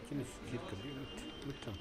Кинь кирка, бьют. Вот там.